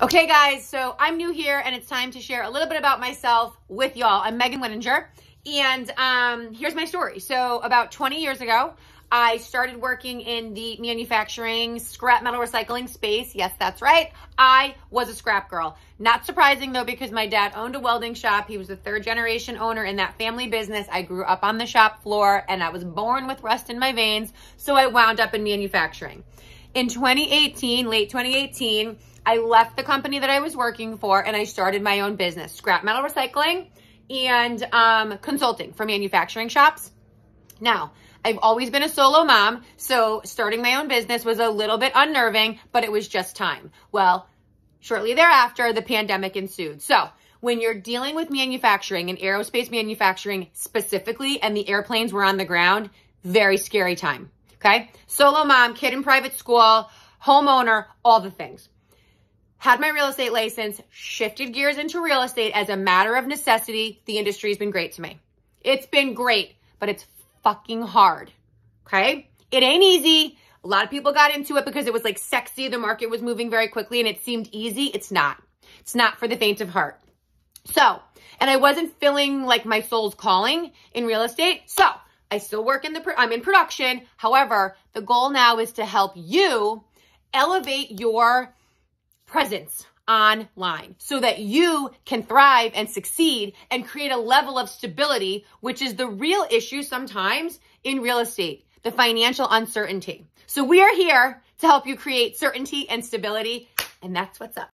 Okay, guys, so I'm new here and it's time to share a little bit about myself with y'all. I'm Meghan Winninger and um, here's my story. So about 20 years ago, I started working in the manufacturing scrap metal recycling space. Yes, that's right. I was a scrap girl. Not surprising though, because my dad owned a welding shop. He was the third generation owner in that family business. I grew up on the shop floor and I was born with rust in my veins. So I wound up in manufacturing. In 2018, late 2018, I left the company that I was working for and I started my own business, scrap metal recycling and um, consulting for manufacturing shops. Now, I've always been a solo mom, so starting my own business was a little bit unnerving, but it was just time. Well, shortly thereafter, the pandemic ensued. So when you're dealing with manufacturing and aerospace manufacturing specifically, and the airplanes were on the ground, very scary time. Okay. Solo mom, kid in private school, homeowner, all the things. Had my real estate license, shifted gears into real estate as a matter of necessity. The industry has been great to me. It's been great, but it's fucking hard. Okay. It ain't easy. A lot of people got into it because it was like sexy. The market was moving very quickly and it seemed easy. It's not. It's not for the faint of heart. So, and I wasn't feeling like my soul's calling in real estate. So I still work in the, I'm in production. However, the goal now is to help you elevate your presence online so that you can thrive and succeed and create a level of stability, which is the real issue sometimes in real estate, the financial uncertainty. So we are here to help you create certainty and stability, and that's what's up.